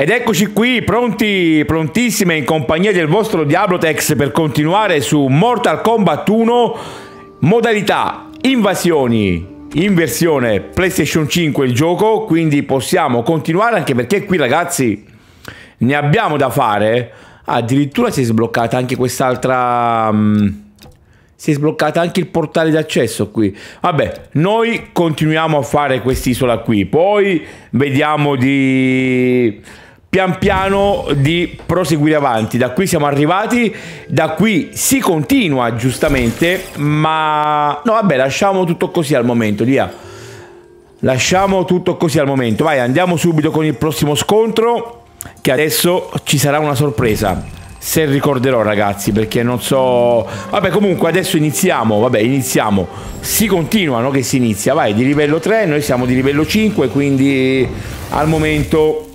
Ed eccoci qui, pronti, prontissime in compagnia del vostro Diablotex per continuare su Mortal Kombat 1, modalità invasioni in versione PlayStation 5 il gioco, quindi possiamo continuare anche perché qui ragazzi ne abbiamo da fare. Addirittura si è sbloccata anche quest'altra... Um, si è sbloccata anche il portale d'accesso qui. Vabbè, noi continuiamo a fare quest'isola qui, poi vediamo di pian piano di proseguire avanti. Da qui siamo arrivati, da qui si continua giustamente, ma no, vabbè, lasciamo tutto così al momento, via. Lasciamo tutto così al momento. Vai, andiamo subito con il prossimo scontro che adesso ci sarà una sorpresa. Se ricorderò ragazzi, perché non so... Vabbè, comunque adesso iniziamo, vabbè, iniziamo. Si continua, no? Che si inizia. Vai, di livello 3, noi siamo di livello 5, quindi al momento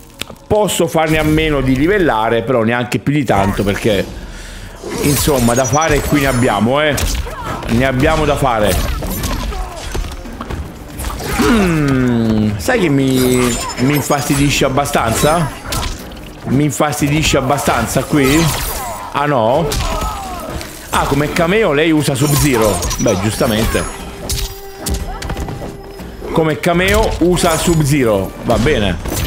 posso farne a meno di livellare, però neanche più di tanto perché insomma da fare qui ne abbiamo, eh. Ne abbiamo da fare. Mm, sai che mi, mi infastidisce abbastanza? Mi infastidisce abbastanza qui? Ah no? Ah, come cameo lei usa Sub-Zero. Beh, giustamente. Come cameo usa Sub-Zero. Va bene.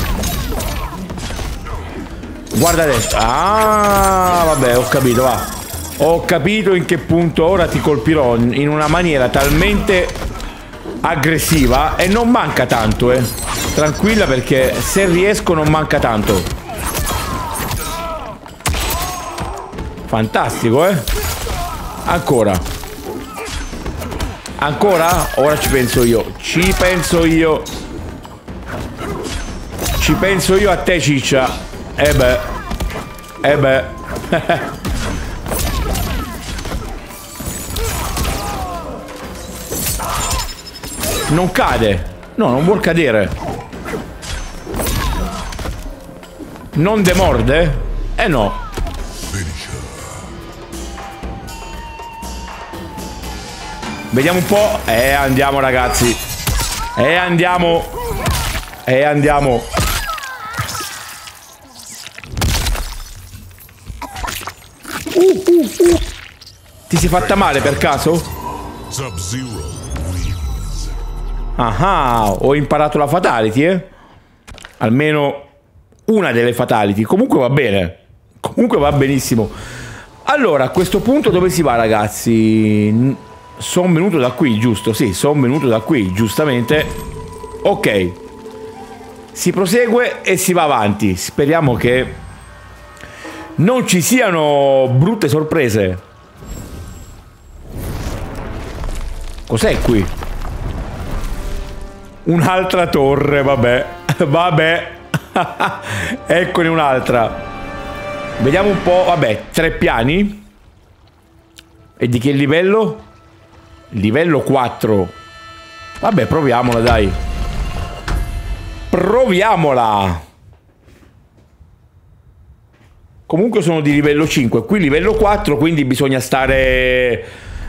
Guarda adesso. Ah, vabbè, ho capito, va. Ho capito in che punto ora ti colpirò in una maniera talmente aggressiva e non manca tanto, eh. Tranquilla perché se riesco non manca tanto. Fantastico, eh. Ancora. Ancora? Ora ci penso io. Ci penso io. Ci penso io a te, ciccia. Eh beh. Eh beh. non cade. No, non vuol cadere. Non demorde? Eh no. Vediamo un po'. Eh, andiamo ragazzi. Eh, andiamo. Eh, andiamo. Ti sei fatta male per caso? Ah, ho imparato la fatality, eh? Almeno una delle fatality. Comunque va bene. Comunque va benissimo. Allora, a questo punto dove si va, ragazzi? Sono venuto da qui, giusto? Sì, sono venuto da qui, giustamente. Ok. Si prosegue e si va avanti. Speriamo che non ci siano brutte sorprese. Cos'è qui? Un'altra torre, vabbè. Vabbè. Eccone un'altra. Vediamo un po'. Vabbè, tre piani. E di che livello? Livello 4. Vabbè, proviamola, dai. Proviamola. Comunque sono di livello 5. Qui livello 4, quindi bisogna stare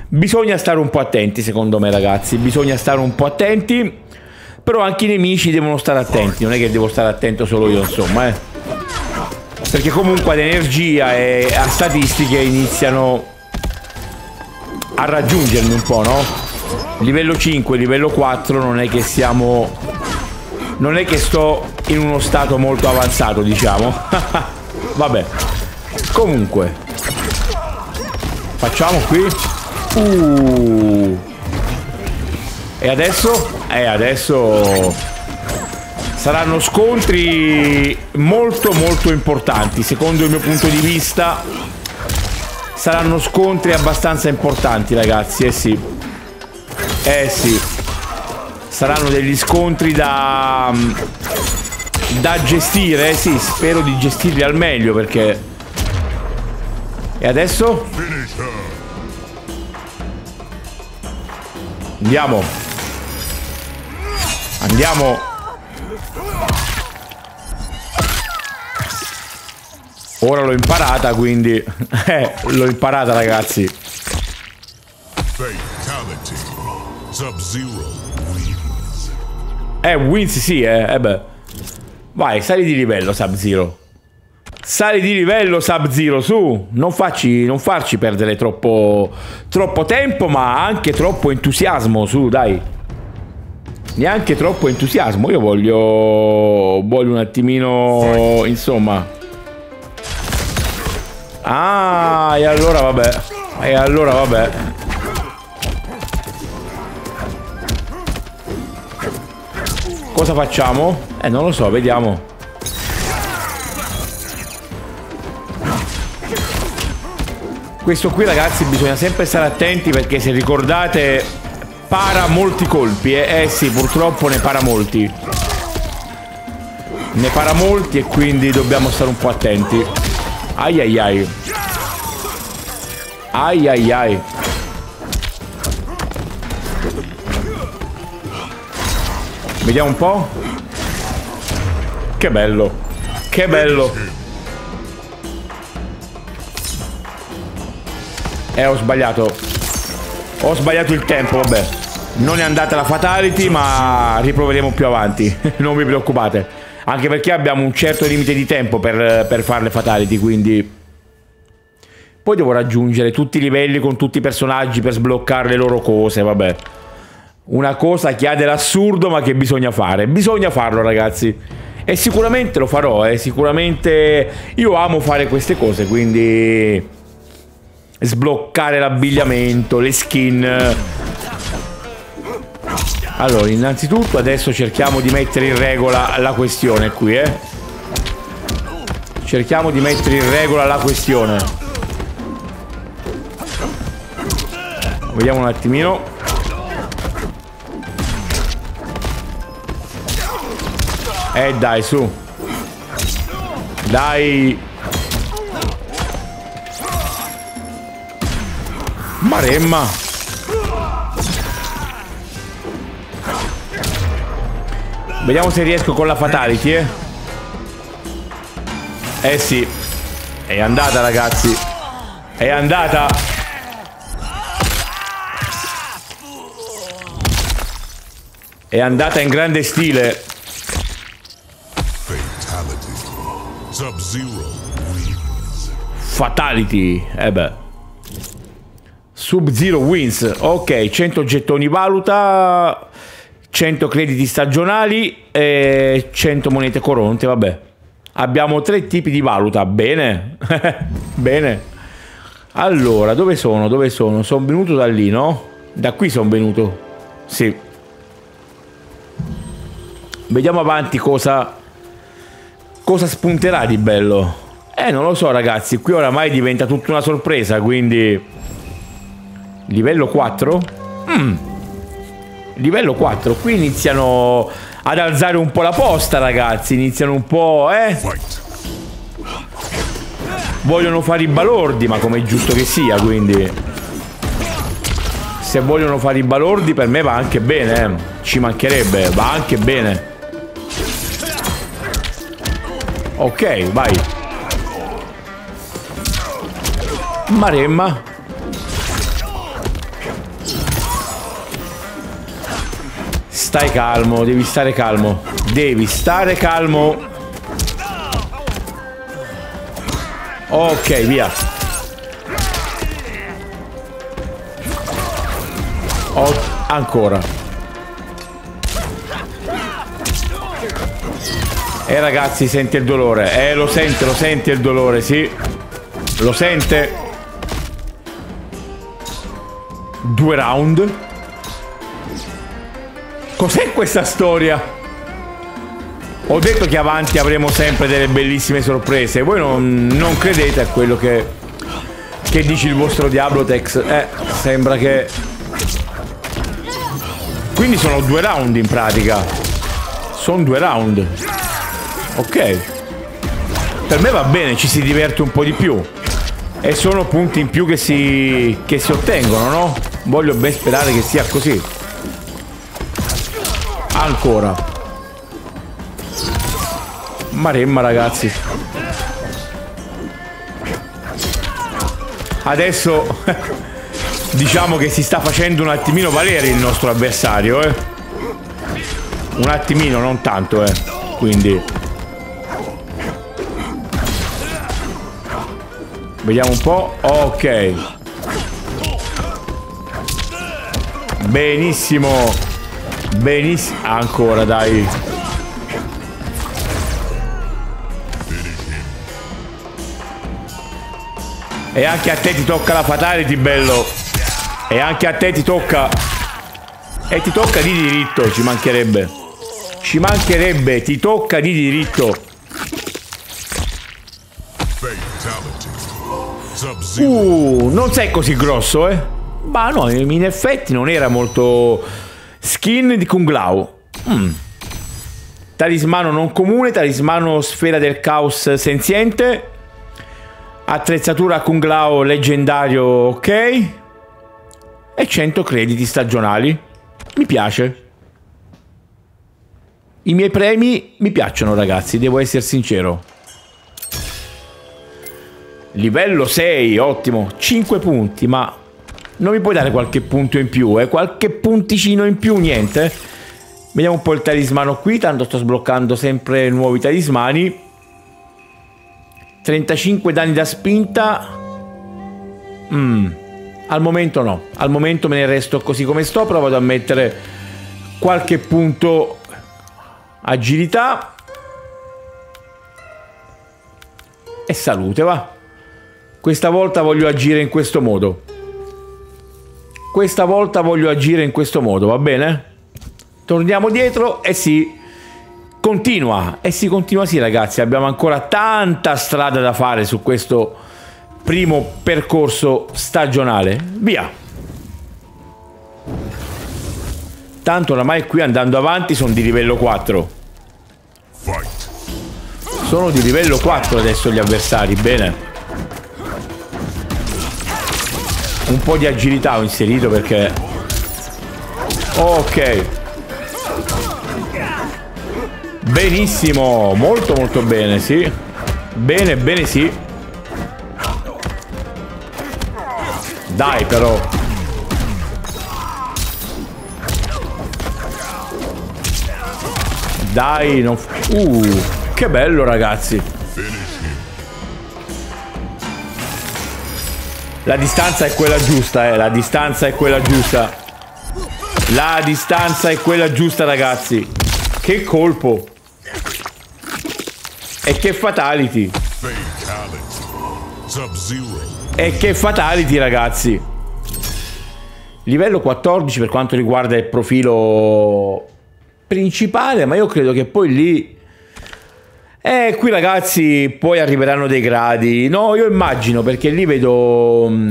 Bisogna stare un po' attenti, secondo me, ragazzi. Bisogna stare un po' attenti. Però anche i nemici devono stare attenti. Non è che devo stare attento solo io, insomma, eh. Perché comunque l'energia e a statistiche iniziano a raggiungermi un po', no? Livello 5, livello 4 non è che siamo... Non è che sto in uno stato molto avanzato, diciamo. Vabbè. Comunque. Facciamo qui. Uh. E adesso? Eh, adesso saranno scontri molto molto importanti, secondo il mio punto di vista. Saranno scontri abbastanza importanti, ragazzi, eh sì. Eh sì. Saranno degli scontri da da gestire, eh sì, spero di gestirli al meglio perché E adesso? Andiamo. Andiamo. Ora l'ho imparata, quindi... eh, l'ho imparata, ragazzi. Eh, wins sì, eh. eh beh. Vai, sali di livello, Sub-Zero. Sali di livello Sub-Zero, su. Non, facci, non farci perdere troppo, troppo tempo, ma anche troppo entusiasmo, su, dai. Neanche troppo entusiasmo. Io voglio... Voglio un attimino... Insomma... Ah, e allora vabbè. E allora vabbè. Cosa facciamo? Eh, non lo so, vediamo. Questo qui ragazzi bisogna sempre stare attenti perché se ricordate para molti colpi. Eh, eh sì, purtroppo ne para molti. Ne para molti e quindi dobbiamo stare un po' attenti. Ai ai ai. Ai ai ai. Vediamo un po'. Che bello. Che bello. Eh, ho sbagliato. Ho sbagliato il tempo, vabbè. Non è andata la fatality, ma riproveremo più avanti. non vi preoccupate. Anche perché abbiamo un certo limite di tempo per, per fare le fatality, quindi... Poi devo raggiungere tutti i livelli con tutti i personaggi per sbloccare le loro cose, vabbè. Una cosa che ha dell'assurdo ma che bisogna fare. Bisogna farlo, ragazzi. E sicuramente lo farò, eh. Sicuramente io amo fare queste cose, quindi sbloccare l'abbigliamento, le skin. Allora, innanzitutto adesso cerchiamo di mettere in regola la questione qui, eh. Cerchiamo di mettere in regola la questione. Vediamo un attimino. Eh dai, su. Dai. Maremma. Vediamo se riesco con la fatality, eh. Eh sì. È andata, ragazzi. È andata. È andata in grande stile. Fatality. Eh beh. Sub-Zero wins. Ok, 100 gettoni valuta, 100 crediti stagionali e 100 monete coronte, vabbè. Abbiamo tre tipi di valuta, bene. bene. Allora, dove sono? Dove sono? Sono venuto da lì, no? Da qui sono venuto. Sì. Vediamo avanti cosa cosa spunterà di bello. Eh, non lo so, ragazzi, qui oramai diventa tutta una sorpresa, quindi Livello 4? Mm. Livello 4. Qui iniziano ad alzare un po' la posta, ragazzi. Iniziano un po', eh? Vogliono fare i balordi, ma come è giusto che sia, quindi... Se vogliono fare i balordi, per me va anche bene, eh. Ci mancherebbe, va anche bene. Ok, vai. Maremma. Stai calmo, devi stare calmo. Devi stare calmo. Ok, via. Oh, ancora. Eh ragazzi, sente il dolore. Eh, lo sente, lo sente il dolore, sì. Lo sente. Due round. Cos'è questa storia? Ho detto che avanti avremo sempre delle bellissime sorprese. Voi non, non credete a quello che, che dice il vostro Diablotex. Eh, sembra che... Quindi sono due round in pratica. Sono due round. Ok. Per me va bene, ci si diverte un po' di più. E sono punti in più che si, che si ottengono, no? Voglio ben sperare che sia così. Ancora. Maremma, ragazzi. Adesso diciamo che si sta facendo un attimino valere il nostro avversario, eh. Un attimino, non tanto, eh. Quindi Vediamo un po'. Ok. Benissimo. Benissimo. Ancora, dai. E anche a te ti tocca la fatality, bello. E anche a te ti tocca... E ti tocca di diritto, ci mancherebbe. Ci mancherebbe, ti tocca di diritto. Uh, non sei così grosso, eh? Ma no, in effetti non era molto skin di Kung Lao. Mm. Talismano non comune, talismano sfera del caos senziente. Attrezzatura Kung Lao leggendario, ok. E 100 crediti stagionali. Mi piace. I miei premi mi piacciono ragazzi, devo essere sincero. Livello 6, ottimo. 5 punti, ma non mi puoi dare qualche punto in più, eh? Qualche punticino in più, niente. Vediamo un po' il talismano qui, tanto sto sbloccando sempre nuovi talismani. 35 danni da spinta. Mm. Al momento no, al momento me ne resto così come sto, però vado a mettere qualche punto agilità e salute, va. Questa volta voglio agire in questo modo. Questa volta voglio agire in questo modo, va bene? Torniamo dietro e si continua. E si continua sì ragazzi, abbiamo ancora tanta strada da fare su questo primo percorso stagionale. Via! Tanto oramai qui andando avanti sono di livello 4. Sono di livello 4 adesso gli avversari, bene. Un po' di agilità ho inserito perché... Ok. Benissimo, molto molto bene, sì. Bene, bene, sì. Dai però. Dai, non... Uh, che bello ragazzi. La distanza è quella giusta, eh. La distanza è quella giusta. La distanza è quella giusta, ragazzi. Che colpo. E che fatality. E che fatality, ragazzi. Livello 14 per quanto riguarda il profilo principale, ma io credo che poi lì... Eh, qui ragazzi poi arriveranno dei gradi. No, io immagino perché lì vedo... Mm,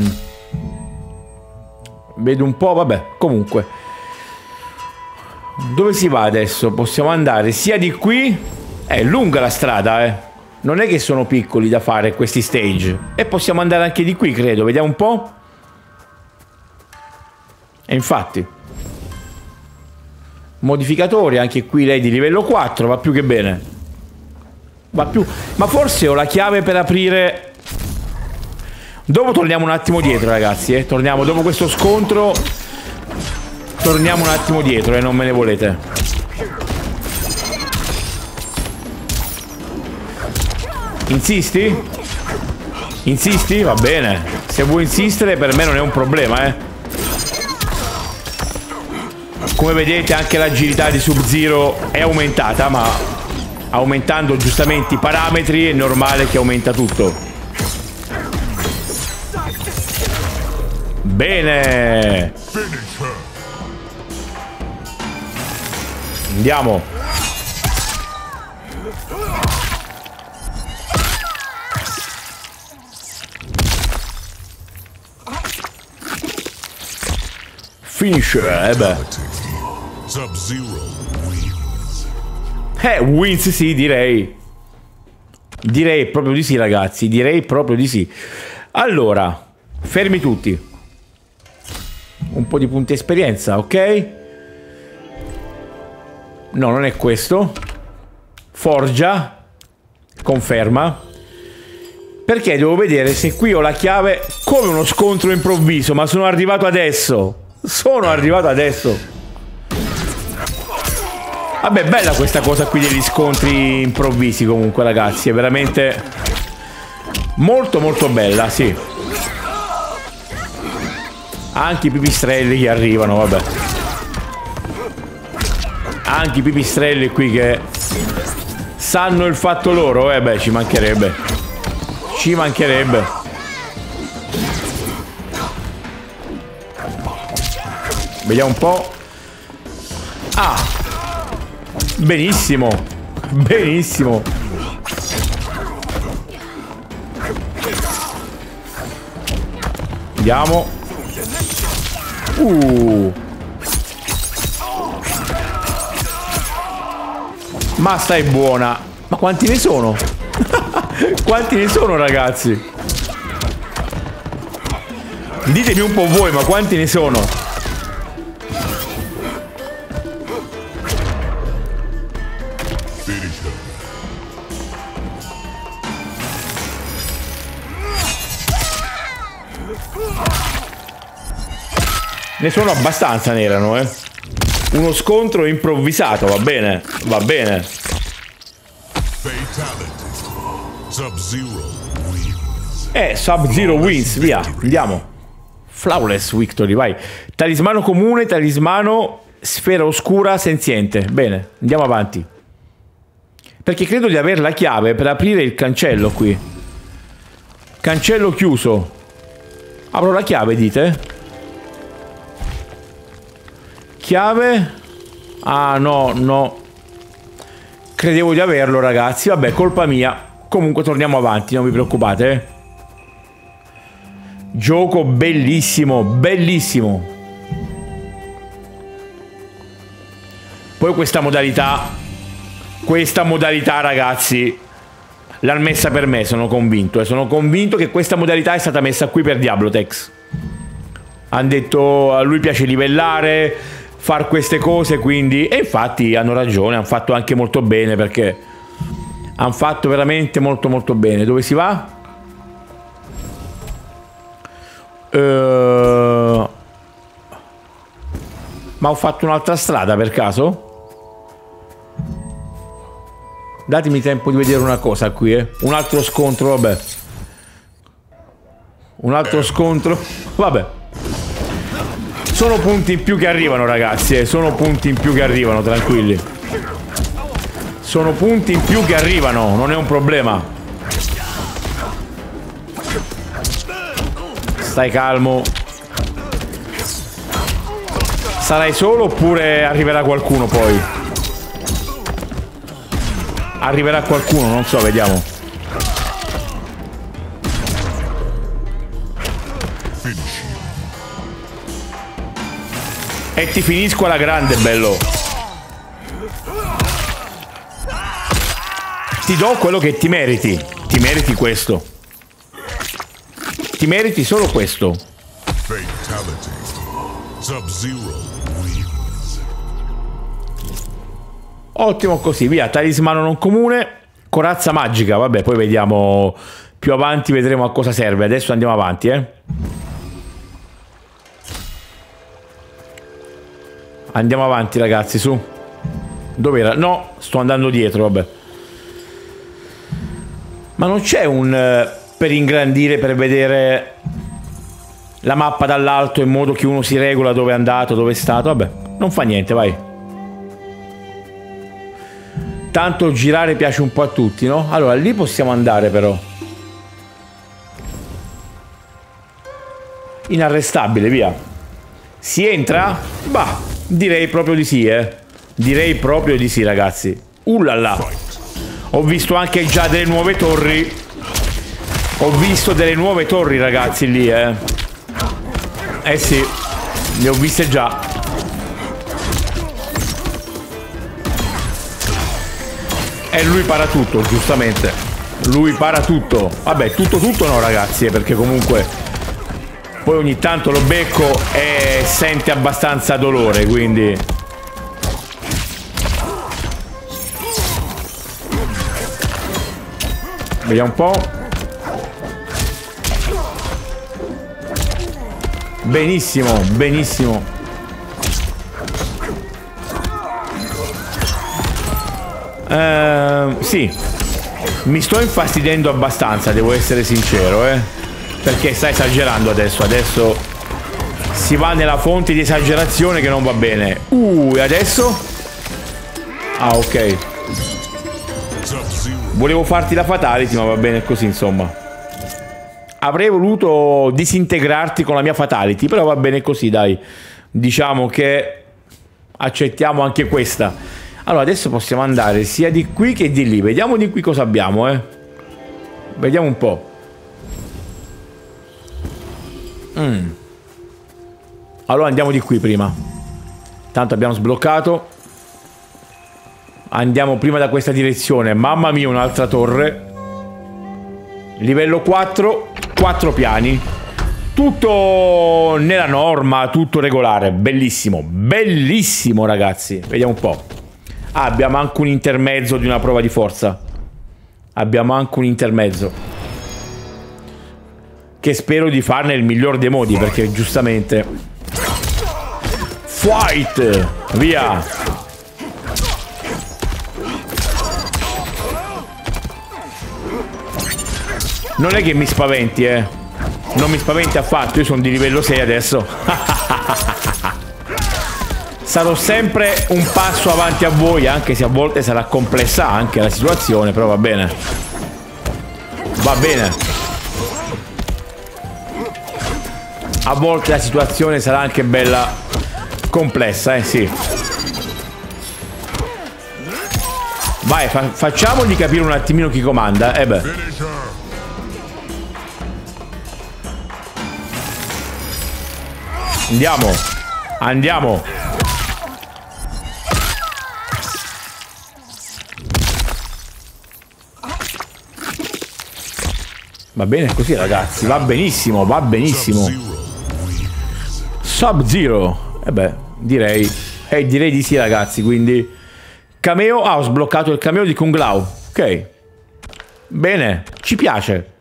vedo un po', vabbè, comunque. Dove si va adesso? Possiamo andare sia di qui... È lunga la strada, eh. Non è che sono piccoli da fare questi stage. E possiamo andare anche di qui, credo. Vediamo un po'. E infatti... Modificatori, anche qui lei di livello 4, va più che bene. Va più... Ma forse ho la chiave per aprire... Dopo torniamo un attimo dietro, ragazzi, eh. Torniamo dopo questo scontro... Torniamo un attimo dietro, e eh, non me ne volete. Insisti? Insisti? Va bene. Se vuoi insistere per me non è un problema, eh. Come vedete anche l'agilità di Sub-Zero è aumentata, ma aumentando giustamente i parametri è normale che aumenta tutto. Bene! Andiamo. Finisher, eh beh. Sub-Zero. Eh, wins sì, direi. Direi proprio di sì, ragazzi. Direi proprio di sì. Allora, fermi tutti. Un po' di punti esperienza, ok? No, non è questo. Forgia. Conferma. Perché devo vedere se qui ho la chiave come uno scontro improvviso, ma sono arrivato adesso. Sono arrivato adesso. Vabbè, bella questa cosa qui degli scontri improvvisi comunque, ragazzi. È veramente... Molto molto bella, sì. Anche i pipistrelli che arrivano, vabbè. Anche i pipistrelli qui che sanno il fatto loro, eh beh, ci mancherebbe. Ci mancherebbe. Vediamo un po'. Ah! Benissimo. Benissimo. Andiamo. Uh. Ma stai buona. Ma quanti ne sono? quanti ne sono ragazzi? Ditemi un po' voi, ma quanti ne sono? Ne sono abbastanza, ne erano, eh. Uno scontro improvvisato, va bene, va bene. Eh, Sub-Zero wins, via, andiamo. Flawless victory, vai. Talismano comune, talismano sfera oscura senziente. Bene, andiamo avanti. Perché credo di avere la chiave per aprire il cancello qui. Cancello chiuso. Apro la chiave, dite? Chiave? Ah, no, no. Credevo di averlo, ragazzi. Vabbè, colpa mia. Comunque torniamo avanti, non vi preoccupate. Eh. Gioco bellissimo, bellissimo. Poi questa modalità, questa modalità, ragazzi, l'hanno messa per me, sono convinto. E eh. sono convinto che questa modalità è stata messa qui per Diablotex. Hanno detto a lui piace livellare, far queste cose, quindi... E infatti hanno ragione, hanno fatto anche molto bene perché hanno fatto veramente molto molto bene. Dove si va? Uh... Ma ho fatto un'altra strada per caso? Datemi tempo di vedere una cosa qui, eh. Un altro scontro, vabbè. Un altro scontro. Vabbè. Sono punti in più che arrivano, ragazzi. Eh. Sono punti in più che arrivano, tranquilli. Sono punti in più che arrivano, non è un problema. Stai calmo. Sarai solo oppure arriverà qualcuno poi? Arriverà qualcuno, non so, vediamo. E ti finisco alla grande, bello. Ti do quello che ti meriti. Ti meriti questo. Ti meriti solo questo. Ottimo così, via. Talismano non comune. Corazza magica. Vabbè, poi vediamo. Più avanti vedremo a cosa serve. Adesso andiamo avanti, eh. Andiamo avanti ragazzi, su. Dov'era? No, sto andando dietro, vabbè. Ma non c'è un... Uh, per ingrandire, per vedere la mappa dall'alto in modo che uno si regola dove è andato, dove è stato. Vabbè, non fa niente, vai. Tanto girare piace un po' a tutti, no? Allora, lì possiamo andare però. Inarrestabile, via. Si entra? Bah, Direi proprio di sì, eh. Direi proprio di sì, ragazzi. Ullala. Ho visto anche già delle nuove torri. Ho visto delle nuove torri, ragazzi, lì, eh. Eh sì. Le ho viste già. E lui para tutto, giustamente. Lui para tutto. Vabbè, tutto tutto no, ragazzi, eh, perché comunque poi ogni tanto lo becco e sente abbastanza dolore, quindi... Vediamo un po'. Benissimo, benissimo. Uh, sì. Mi sto infastidendo abbastanza, devo essere sincero, eh. Perché sta esagerando adesso. Adesso si va nella fonte di esagerazione che non va bene. Uh, e adesso? Ah, ok. Volevo farti la fatality, ma va bene così, insomma. Avrei voluto disintegrarti con la mia fatality, però va bene così, dai. Diciamo che accettiamo anche questa. Allora, adesso possiamo andare sia di qui che di lì. Vediamo di qui cosa abbiamo, eh. Vediamo un po'. Mm. Allora andiamo di qui prima. Tanto abbiamo sbloccato. Andiamo prima da questa direzione. Mamma mia, un'altra torre. Livello 4, 4 piani. Tutto nella norma, tutto regolare. Bellissimo, bellissimo ragazzi. Vediamo un po'. Ah, abbiamo anche un intermezzo di una prova di forza. Abbiamo anche un intermezzo. Che spero di fare nel miglior dei modi, perché giustamente... Fight! Via! Non è che mi spaventi, eh. Non mi spaventi affatto, io sono di livello 6 adesso. Sarò sempre un passo avanti a voi, anche se a volte sarà complessa anche la situazione, però va bene. Va bene. A volte la situazione sarà anche bella complessa, eh sì. Vai, fa facciamogli capire un attimino chi comanda. Eh beh. Andiamo. Andiamo. Va bene così ragazzi, va benissimo, va benissimo. Sub-Zero. E eh beh, direi. Eh, direi di sì ragazzi, quindi... Cameo... Ah, ho sbloccato il cameo di Kung Lao. Ok. Bene, ci piace.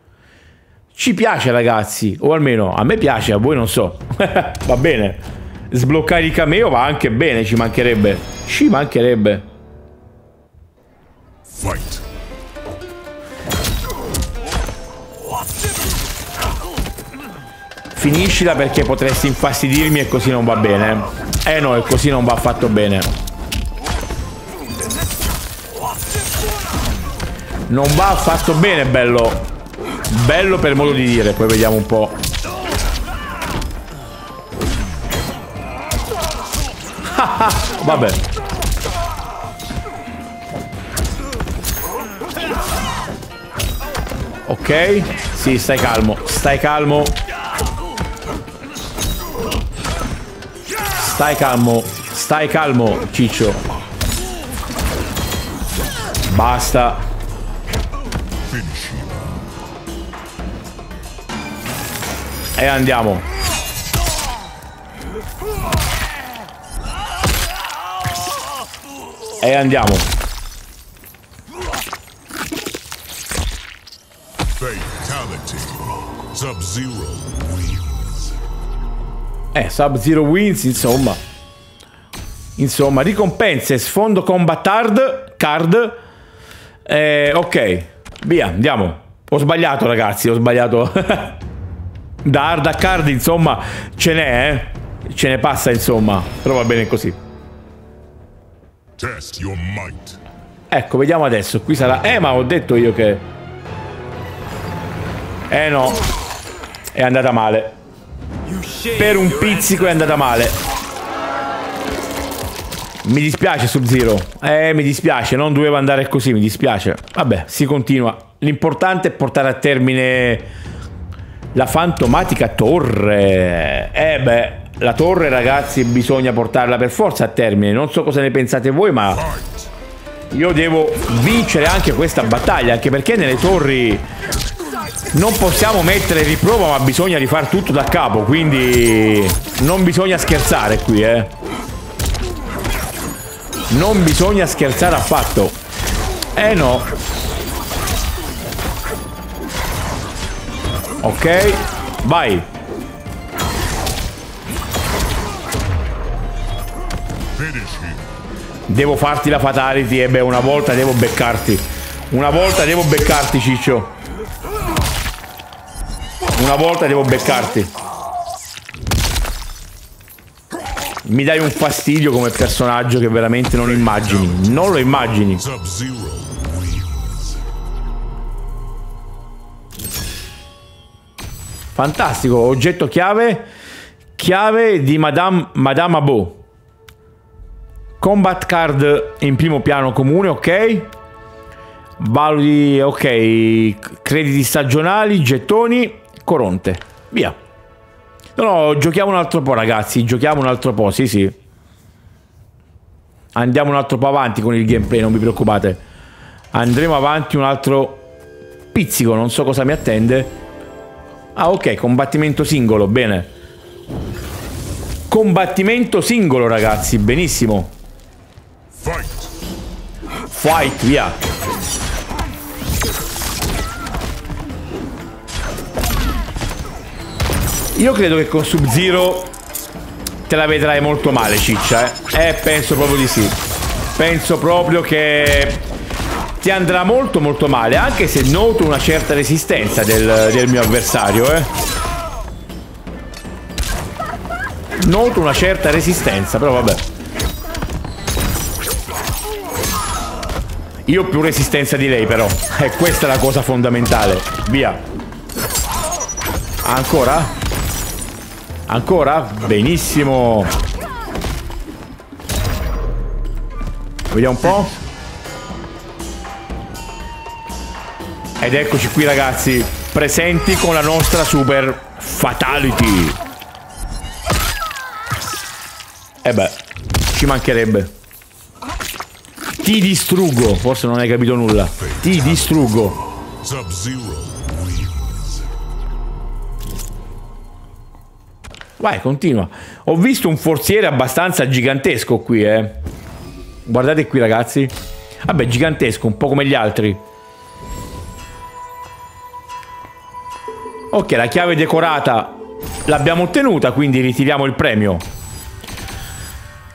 Ci piace ragazzi, o almeno a me piace, a voi non so. va bene. Sbloccare i cameo va anche bene, ci mancherebbe. Ci mancherebbe. Fight. Finiscila perché potresti infastidirmi e così non va bene. Eh no, e così non va affatto bene. Non va affatto bene, bello. Bello per modo di dire, poi vediamo un po'. Vabbè. Ok. Sì, stai calmo. Stai calmo. Stai calmo. Stai calmo, ciccio. Basta. E andiamo. E andiamo. Fatality. Sub-Zero. Eh, Sub-Zero wins, insomma. Insomma, ricompense, sfondo combat card, card. Eh, ok, via, andiamo. Ho sbagliato, ragazzi, ho sbagliato. da hard a card, insomma, ce n'è, eh? Ce ne passa, insomma. Però va bene così. Ecco, vediamo adesso. Qui sarà... Eh, ma ho detto io che... Eh no. È andata male. Per un pizzico è andata male. Mi dispiace Sub-Zero. Eh, mi dispiace. Non doveva andare così, mi dispiace. Vabbè, si continua. L'importante è portare a termine la fantomatica torre. Eh beh, la torre ragazzi bisogna portarla per forza a termine. Non so cosa ne pensate voi, ma io devo vincere anche questa battaglia. Anche perché nelle torri non possiamo mettere riprova, ma bisogna rifare tutto da capo. Quindi non bisogna scherzare qui, eh. Non bisogna scherzare affatto. Eh no. Ok, vai. Devo farti la fatality e beh, una volta devo beccarti. Una volta devo beccarti, Ciccio. Una volta devo beccarti. Mi dai un fastidio come personaggio che veramente non immagini. Non lo immagini. Fantastico, oggetto chiave. Chiave di Madame, Madame Abo. Combat card in primo piano comune, ok. Valuti, ok. Crediti stagionali, gettoni, coronte. Via. No, no, giochiamo un altro po', ragazzi. Giochiamo un altro po', sì, sì. Andiamo un altro po' avanti con il gameplay, non vi preoccupate. Andremo avanti un altro pizzico, non so cosa mi attende. Ah, ok, combattimento singolo, bene. Combattimento singolo, ragazzi, benissimo. Fight. Fight, via. Io credo che con Sub-Zero te la vedrai molto male, ciccia, eh? Eh, penso proprio di sì. Penso proprio che ti andrà molto molto male, anche se noto una certa resistenza del, del mio avversario, eh. Noto una certa resistenza, però vabbè. Io ho più resistenza di lei però. E questa è la cosa fondamentale. Via. Ancora? Ancora? Benissimo. Vediamo un po'. Ed eccoci qui ragazzi, presenti con la nostra super fatality. E eh beh, ci mancherebbe. Ti distruggo, forse non hai capito nulla. Ti distruggo. Vai, continua. Ho visto un forziere abbastanza gigantesco qui, eh. Guardate qui, ragazzi. Vabbè, gigantesco, un po' come gli altri. Ok, la chiave decorata l'abbiamo ottenuta, quindi ritiriamo il premio.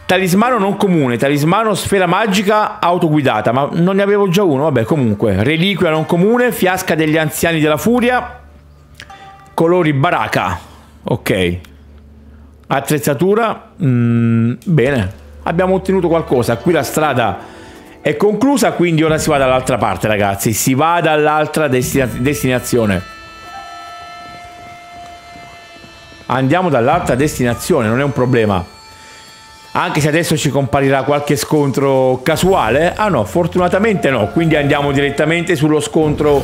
Talismano non comune, talismano sfera magica autoguidata, ma non ne avevo già uno, vabbè comunque. Reliquia non comune, fiasca degli anziani della furia, colori baraka, ok. Attrezzatura, mm, bene, abbiamo ottenuto qualcosa, qui la strada è conclusa, quindi ora si va dall'altra parte ragazzi, si va dall'altra destina destinazione. andiamo dall'altra destinazione, non è un problema. Anche se adesso ci comparirà qualche scontro casuale. Ah no, fortunatamente no, quindi andiamo direttamente sullo scontro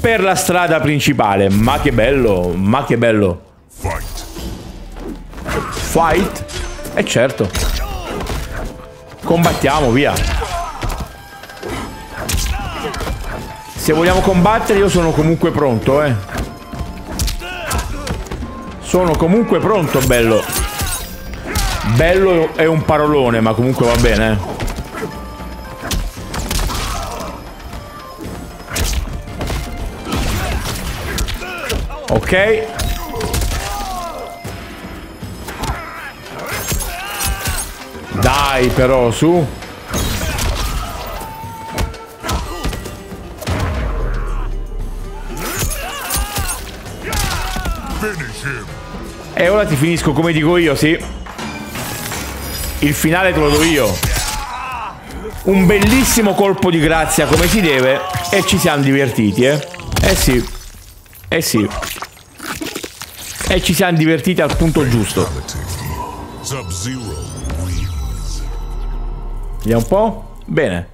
per la strada principale. Ma che bello, ma che bello. Fight. Fight? E eh certo. Combattiamo, via. Se vogliamo combattere io sono comunque pronto, eh. Sono comunque pronto, bello. Bello è un parolone, ma comunque va bene. Ok. Dai però, su. E ora ti finisco come dico io, sì. Il finale te lo do io. Un bellissimo colpo di grazia come si deve e ci siamo divertiti, eh. Eh sì. Eh sì. E ci siamo divertiti al punto giusto. Vediamo un po'. Bene.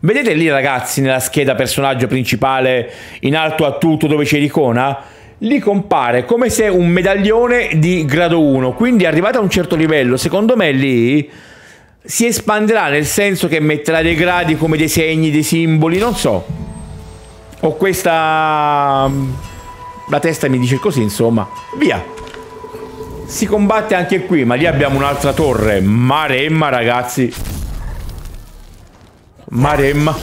Vedete lì ragazzi nella scheda personaggio principale in alto a tutto dove c'è l'icona? lì compare come se un medaglione di grado 1, quindi arrivato a un certo livello, secondo me lì si espanderà nel senso che metterà dei gradi come dei segni, dei simboli, non so. Ho questa... La testa mi dice così, insomma. Via. Si combatte anche qui, ma lì abbiamo un'altra torre. Maremma, ragazzi. Maremma.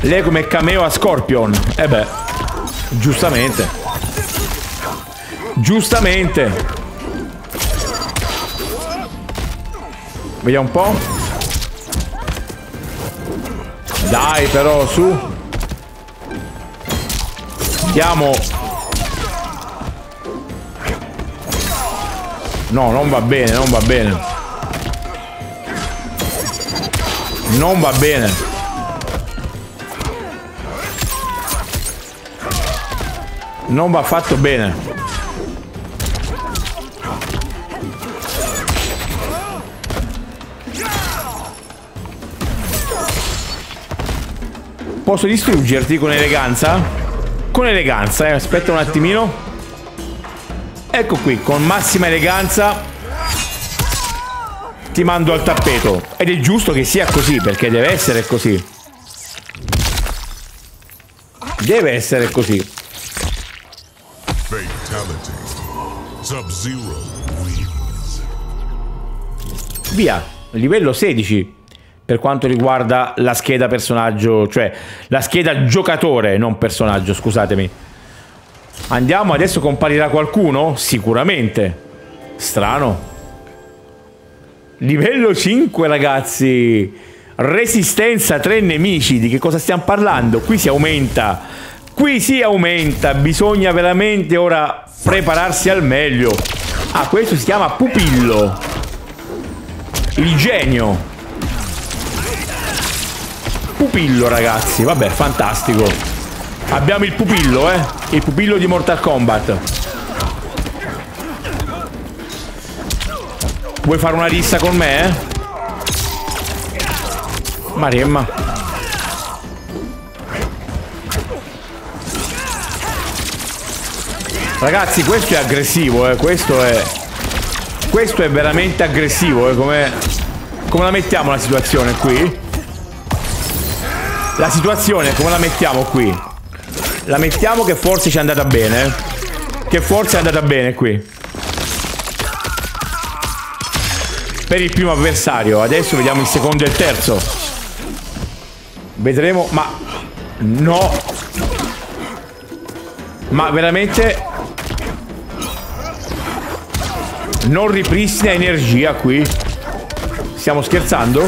Lei come cameo a Scorpion. Eh beh, giustamente. Giustamente. Vediamo un po'. Dai però, su. Andiamo. No, non va bene, non va bene. Non va bene. Non va fatto bene. Posso distruggerti con eleganza? Con eleganza, eh. aspetta un attimino. Ecco qui, con massima eleganza ti mando al tappeto. Ed è giusto che sia così, perché deve essere così. Deve essere così. Via, livello 16 per quanto riguarda la scheda personaggio, cioè la scheda giocatore, non personaggio, scusatemi. Andiamo, adesso comparirà qualcuno? Sicuramente. Strano. Livello 5 ragazzi. Resistenza 3 nemici. Di che cosa stiamo parlando? Qui si aumenta. Qui si aumenta. Bisogna veramente ora prepararsi al meglio. Ah, questo si chiama pupillo. Il genio. Pupillo ragazzi. Vabbè, fantastico. Abbiamo il pupillo, eh. Il pupillo di Mortal Kombat. Vuoi fare una rissa con me, eh? Maremma. Ragazzi, questo è aggressivo, eh. Questo è... Questo è veramente aggressivo, eh. Come... Come la mettiamo la situazione qui? La situazione come la mettiamo qui? La mettiamo che forse ci è andata bene. Che forse è andata bene qui. Per il primo avversario. Adesso vediamo il secondo e il terzo. Vedremo. Ma... No. Ma veramente... Non ripristina energia qui. Stiamo scherzando?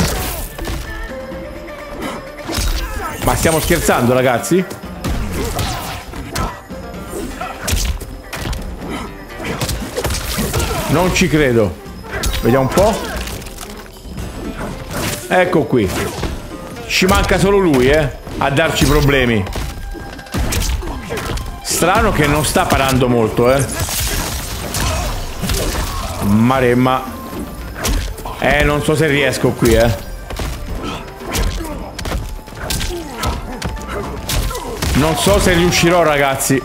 Ma stiamo scherzando ragazzi? Non ci credo. Vediamo un po'. Ecco qui. Ci manca solo lui, eh. A darci problemi. Strano che non sta parando molto, eh. Maremma. Eh, non so se riesco qui, eh. Non so se riuscirò, ragazzi.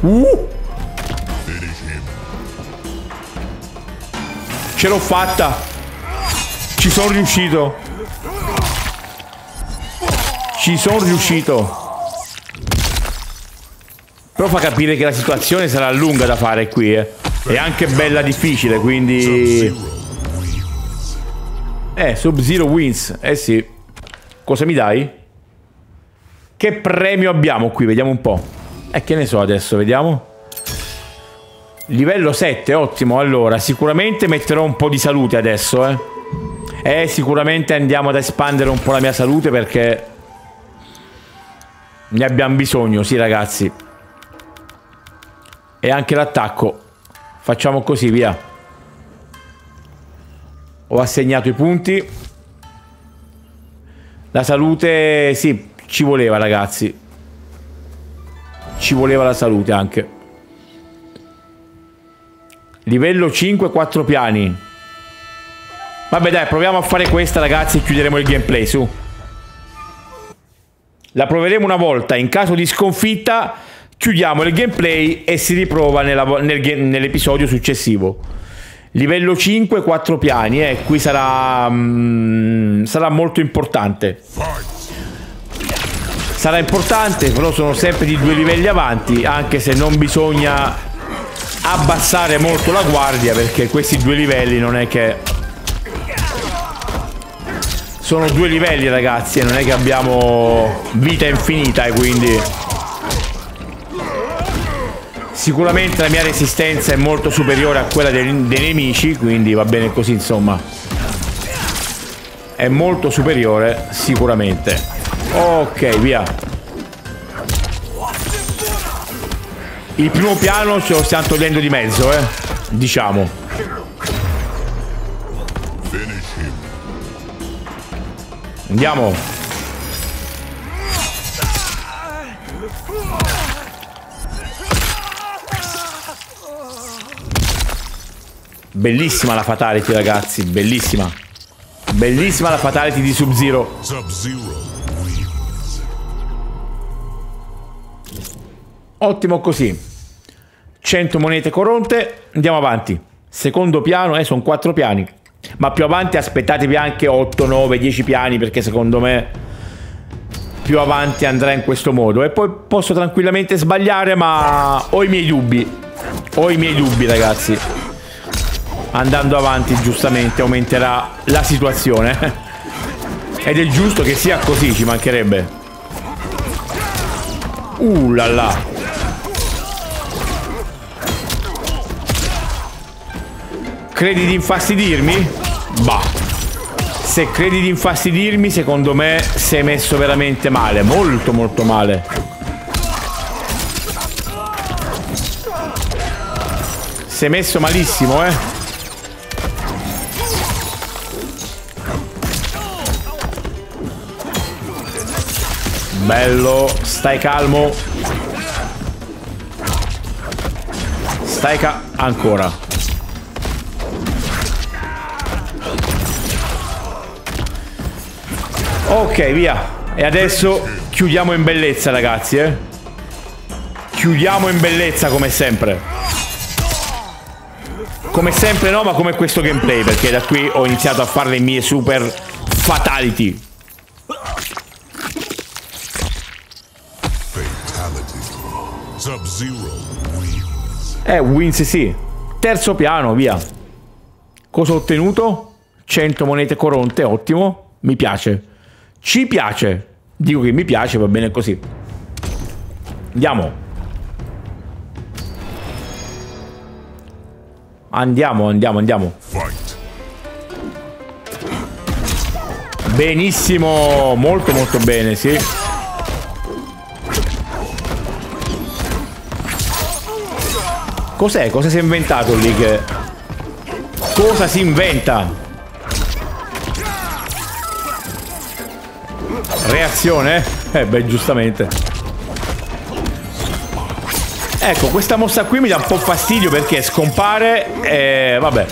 Uh! Ce l'ho fatta. Ci sono riuscito. Ci sono riuscito. Però fa capire che la situazione sarà lunga da fare qui, eh. È anche bella difficile, quindi... Eh, Sub-Zero wins. Eh sì. Cosa mi dai? Che premio abbiamo qui? Vediamo un po'. E eh, che ne so adesso, vediamo. Livello 7, ottimo. Allora, sicuramente metterò un po' di salute adesso, eh. E sicuramente andiamo ad espandere un po' la mia salute perché... Ne abbiamo bisogno, sì ragazzi. E anche l'attacco. Facciamo così, via. Ho assegnato i punti. La salute, sì, ci voleva ragazzi. Ci voleva la salute anche. Livello 5, 4 piani. Vabbè dai, proviamo a fare questa ragazzi e chiuderemo il gameplay, su. La proveremo una volta, in caso di sconfitta chiudiamo il gameplay e si riprova nel, nell'episodio successivo. Livello 5, 4 piani, eh, qui sarà, mm, sarà molto importante. Sarà importante, però sono sempre di due livelli avanti, anche se non bisogna abbassare molto la guardia perché questi due livelli non è che sono due livelli ragazzi e non è che abbiamo vita infinita e quindi sicuramente la mia resistenza è molto superiore a quella dei, dei nemici quindi va bene così insomma è molto superiore sicuramente. Ok, via. Il primo piano ce lo stiamo togliendo di mezzo, eh. Diciamo. Andiamo. Bellissima la fatality, ragazzi. Bellissima. Bellissima la fatality di Sub-Zero. Ottimo così. 100 monete coronte. Andiamo avanti. Secondo piano, eh, sono quattro piani. Ma più avanti aspettatevi anche 8, 9, 10 piani perché secondo me più avanti andrà in questo modo. E poi posso tranquillamente sbagliare ma ho i miei dubbi. Ho i miei dubbi ragazzi. Andando avanti giustamente aumenterà la situazione. Ed è giusto che sia così, ci mancherebbe. Uh là là. Credi di infastidirmi? Bah. Se credi di infastidirmi, secondo me sei messo veramente male. Molto, molto male. Sei messo malissimo, eh. Bello. Stai calmo. Stai ca... Ancora. Ok, via. E adesso chiudiamo in bellezza, ragazzi, eh. Chiudiamo in bellezza come sempre. Come sempre no, ma come questo gameplay, perché da qui ho iniziato a fare le mie super fatality. Eh, wins sì. Terzo piano, via. Cosa ho ottenuto? 100 monete coronte, ottimo. Mi piace. Ci piace. Dico che mi piace, va bene così. Andiamo. Andiamo, andiamo, andiamo. Benissimo, molto molto bene, sì. Cos'è? Cosa si è inventato lì che... Cosa si inventa? Reazione? Eh beh, giustamente. Ecco, questa mossa qui mi dà un po' fastidio perché scompare e... vabbè.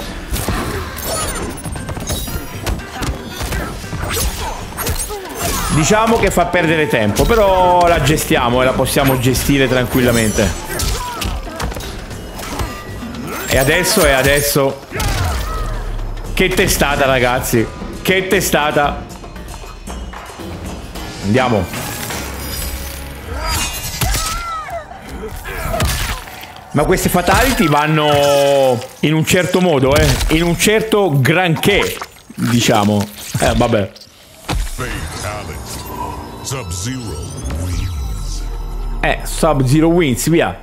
Diciamo che fa perdere tempo, però la gestiamo e la possiamo gestire tranquillamente. E adesso, e adesso... Che testata, ragazzi. Che testata. Andiamo. Ma queste fatality vanno in un certo modo, eh. In un certo granché, diciamo. Eh, vabbè. Eh, Sub-Zero wins, via.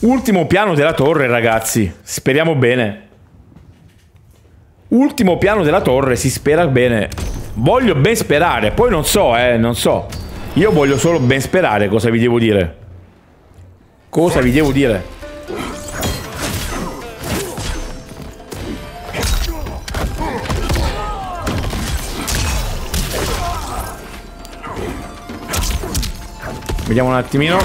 Ultimo piano della torre, ragazzi. Speriamo bene. Ultimo piano della torre, si spera bene. Voglio ben sperare, poi non so, eh, non so. Io voglio solo ben sperare, cosa vi devo dire? Cosa vi devo dire? Vediamo un attimino.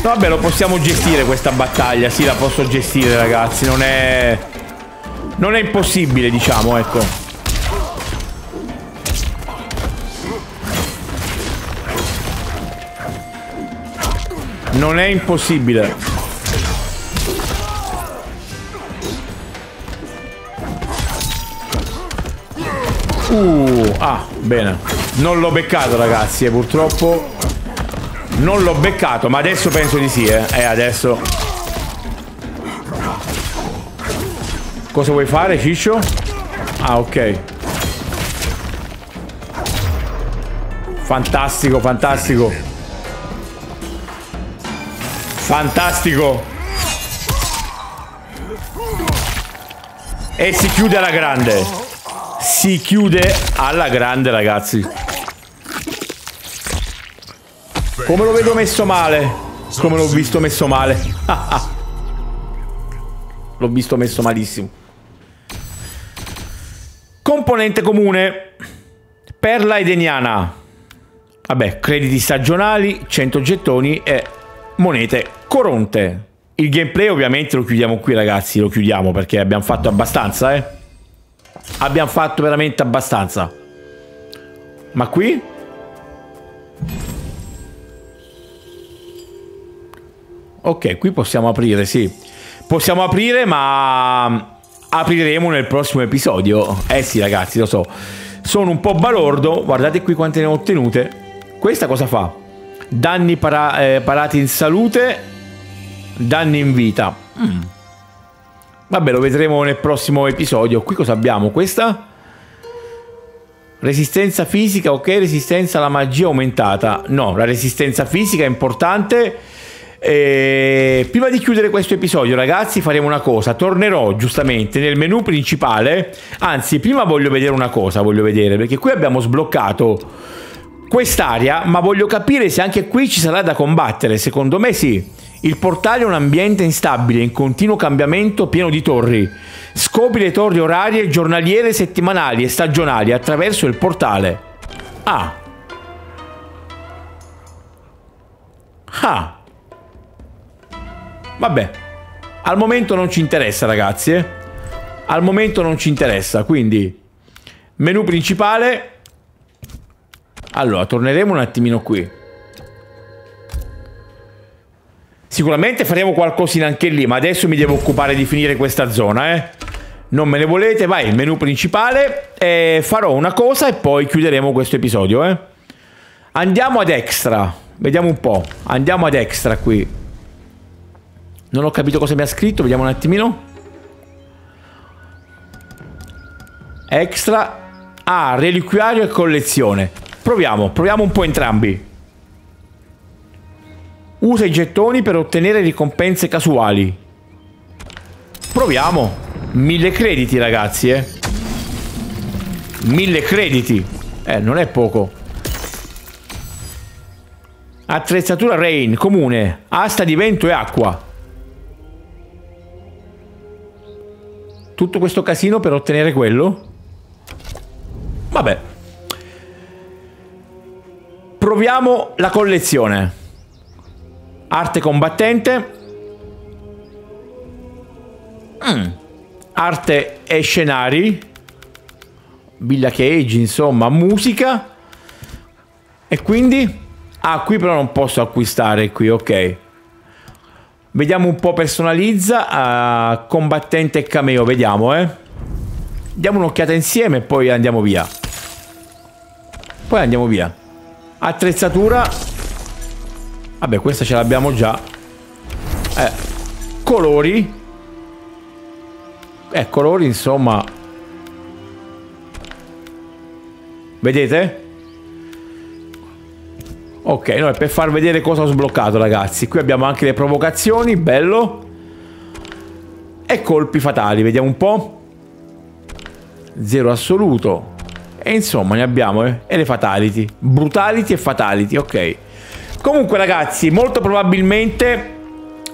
Vabbè, lo possiamo gestire questa battaglia. Sì, la posso gestire, ragazzi. Non è... Non è impossibile, diciamo, ecco. Non è impossibile. Uh, ah, bene. Non l'ho beccato, ragazzi, eh, purtroppo. Non l'ho beccato, ma adesso penso di sì, eh. Eh, adesso... Cosa vuoi fare, Ciccio? Ah, ok. Fantastico, fantastico. Fantastico. E si chiude alla grande. si chiude alla grande ragazzi. Come lo vedo messo male? Come l'ho visto messo male? l'ho visto messo malissimo. Componente comune. Perla edeniana. Vabbè, crediti stagionali, 100 gettoni e monete coronte. Il gameplay ovviamente lo chiudiamo qui ragazzi, lo chiudiamo perché abbiamo fatto abbastanza, eh. Abbiamo fatto veramente abbastanza. Ma qui? Ok, qui possiamo aprire, sì. Possiamo aprire, ma apriremo nel prossimo episodio. Eh sì, ragazzi, lo so. Sono un po' balordo. Guardate qui quante ne ho ottenute. Questa cosa fa? Danni para eh, parati in salute, danni in vita. Mm. Vabbè, lo vedremo nel prossimo episodio. Qui cosa abbiamo? Questa? Resistenza fisica, ok, resistenza alla magia aumentata. No, la resistenza fisica è importante. E prima di chiudere questo episodio, ragazzi, faremo una cosa. Tornerò giustamente nel menu principale. Anzi, prima voglio vedere una cosa, voglio vedere, perché qui abbiamo sbloccato quest'area, ma voglio capire se anche qui ci sarà da combattere. Secondo me sì. Il portale è un ambiente instabile, in continuo cambiamento, pieno di torri. Scopri le torri orarie, giornaliere, settimanali e stagionali attraverso il portale. Ah. Ah. Vabbè. Al momento non ci interessa, ragazzi. Eh? Al momento non ci interessa, quindi... Menu principale, allora, torneremo un attimino qui. Sicuramente faremo qualcosina anche lì, ma adesso mi devo occupare di finire questa zona, eh. Non me ne volete? Vai, menu principale. E farò una cosa e poi chiuderemo questo episodio, eh. Andiamo ad extra. Vediamo un po'. Andiamo ad extra qui. Non ho capito cosa mi ha scritto, vediamo un attimino. Extra. Ah, reliquiario e collezione. Proviamo, proviamo un po' entrambi. Usa i gettoni per ottenere ricompense casuali. Proviamo. Mille crediti, ragazzi, eh. Mille crediti. Eh, non è poco. Attrezzatura Rain, comune. Asta di vento e acqua. Tutto questo casino per ottenere quello? Vabbè. Proviamo la collezione. Arte combattente. Mm. Arte e scenari. Villa Cage, insomma, musica. E quindi? Ah, qui però non posso acquistare qui, ok. Vediamo un po' personalizza. Uh, combattente e cameo, vediamo, eh. Diamo un'occhiata insieme e poi andiamo via. Poi andiamo via. Attrezzatura. Vabbè, questa ce l'abbiamo già. Eh, colori. Eh, colori, insomma. Vedete? Ok, no, è per far vedere cosa ho sbloccato, ragazzi. Qui abbiamo anche le provocazioni, bello. E colpi fatali, vediamo un po'. Zero assoluto. E insomma ne abbiamo, eh? E le fatality. Brutality e fatality, ok. Comunque ragazzi, molto probabilmente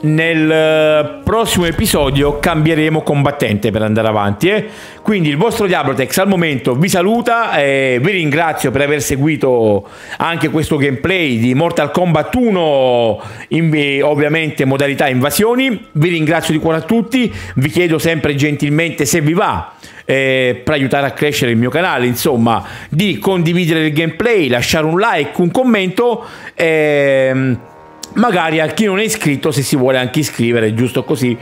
nel eh, prossimo episodio cambieremo combattente per andare avanti eh? quindi il vostro Diablotex al momento vi saluta e vi ringrazio per aver seguito anche questo gameplay di Mortal Kombat 1 in, ovviamente modalità invasioni vi ringrazio di cuore a tutti vi chiedo sempre gentilmente se vi va eh, per aiutare a crescere il mio canale, insomma, di condividere il gameplay, lasciare un like, un commento. Ehm, magari a chi non è iscritto se si vuole anche iscrivere giusto così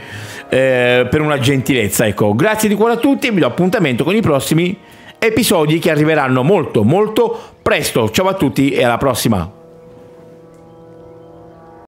eh, per una gentilezza ecco grazie di cuore a tutti e vi do appuntamento con i prossimi episodi che arriveranno molto molto presto ciao a tutti e alla prossima